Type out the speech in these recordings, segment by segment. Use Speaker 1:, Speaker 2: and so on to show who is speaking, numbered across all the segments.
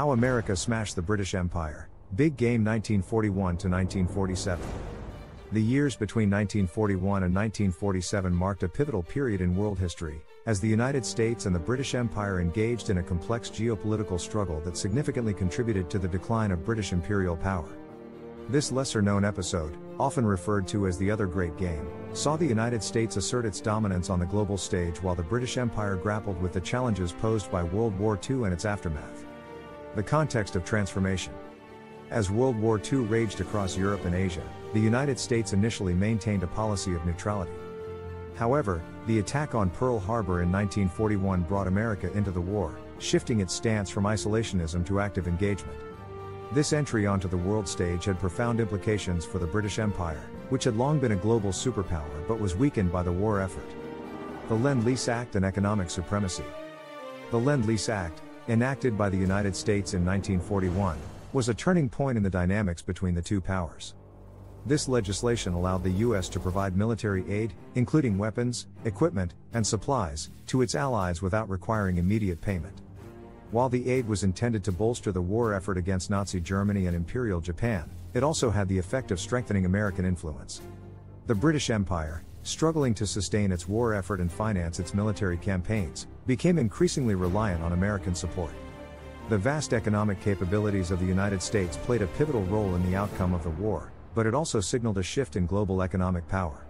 Speaker 1: How America Smashed the British Empire. Big Game 1941 to 1947. The years between 1941 and 1947 marked a pivotal period in world history, as the United States and the British Empire engaged in a complex geopolitical struggle that significantly contributed to the decline of British imperial power. This lesser known episode, often referred to as the Other Great Game, saw the United States assert its dominance on the global stage while the British Empire grappled with the challenges posed by World War II and its aftermath. The context of transformation. As World War II raged across Europe and Asia, the United States initially maintained a policy of neutrality. However, the attack on Pearl Harbor in 1941 brought America into the war, shifting its stance from isolationism to active engagement. This entry onto the world stage had profound implications for the British Empire, which had long been a global superpower but was weakened by the war effort. The Lend Lease Act and Economic Supremacy. The Lend Lease Act, enacted by the United States in 1941, was a turning point in the dynamics between the two powers. This legislation allowed the U.S. to provide military aid, including weapons, equipment, and supplies, to its allies without requiring immediate payment. While the aid was intended to bolster the war effort against Nazi Germany and Imperial Japan, it also had the effect of strengthening American influence. The British Empire, struggling to sustain its war effort and finance its military campaigns, became increasingly reliant on American support. The vast economic capabilities of the United States played a pivotal role in the outcome of the war, but it also signaled a shift in global economic power.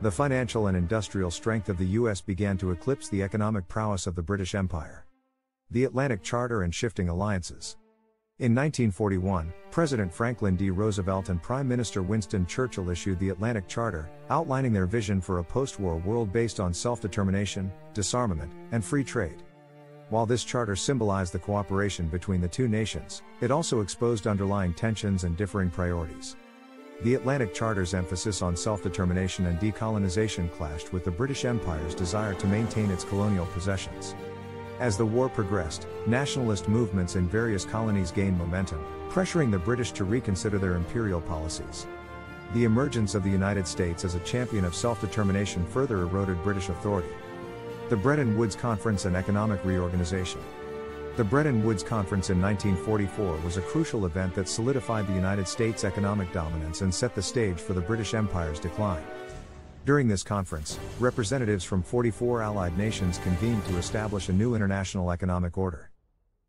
Speaker 1: The financial and industrial strength of the US began to eclipse the economic prowess of the British Empire. The Atlantic Charter and shifting alliances. In 1941, President Franklin D. Roosevelt and Prime Minister Winston Churchill issued the Atlantic Charter, outlining their vision for a post war world based on self determination, disarmament, and free trade. While this charter symbolized the cooperation between the two nations, it also exposed underlying tensions and differing priorities. The Atlantic Charter's emphasis on self determination and decolonization clashed with the British Empire's desire to maintain its colonial possessions. As the war progressed, nationalist movements in various colonies gained momentum, pressuring the British to reconsider their imperial policies. The emergence of the United States as a champion of self determination further eroded British authority. The Bretton Woods Conference and Economic Reorganization. The Bretton Woods Conference in 1944 was a crucial event that solidified the United States' economic dominance and set the stage for the British Empire's decline. During this conference, representatives from 44 allied nations convened to establish a new international economic order.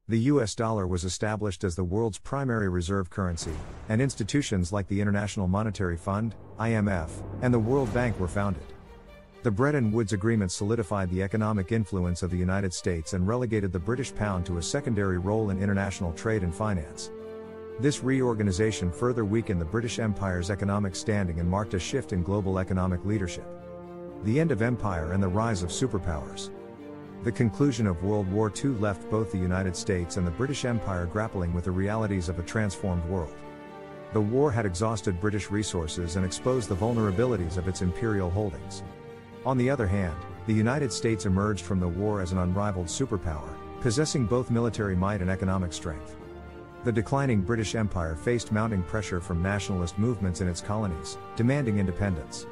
Speaker 1: The US dollar was established as the world's primary reserve currency, and institutions like the International Monetary Fund, IMF, and the World Bank were founded. The Bretton Woods Agreement solidified the economic influence of the United States and relegated the British pound to a secondary role in international trade and finance. This reorganization further weakened the British Empire's economic standing and marked a shift in global economic leadership. The end of empire and the rise of superpowers. The conclusion of World War II left both the United States and the British Empire grappling with the realities of a transformed world. The war had exhausted British resources and exposed the vulnerabilities of its imperial holdings. On the other hand, the United States emerged from the war as an unrivaled superpower, possessing both military might and economic strength. The declining British Empire faced mounting pressure from nationalist movements in its colonies, demanding independence.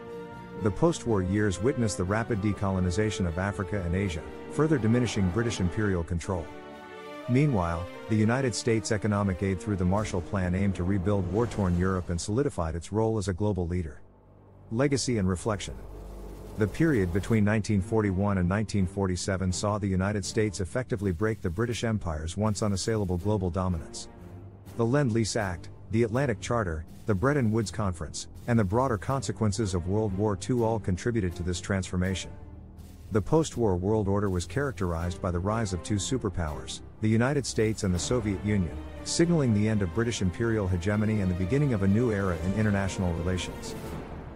Speaker 1: The post war years witnessed the rapid decolonization of Africa and Asia, further diminishing British imperial control. Meanwhile, the United States economic aid through the Marshall Plan aimed to rebuild war torn Europe and solidified its role as a global leader. Legacy and reflection. The period between 1941 and 1947 saw the United States effectively break the British Empire's once unassailable global dominance the Lend Lease Act, the Atlantic Charter, the Bretton Woods Conference, and the broader consequences of World War II all contributed to this transformation. The post war world order was characterized by the rise of two superpowers, the United States and the Soviet Union, signaling the end of British imperial hegemony and the beginning of a new era in international relations.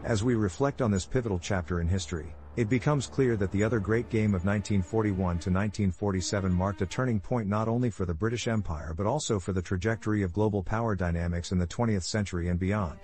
Speaker 1: As we reflect on this pivotal chapter in history, it becomes clear that the other great game of 1941 to 1947 marked a turning point not only for the British Empire but also for the trajectory of global power dynamics in the 20th century and beyond.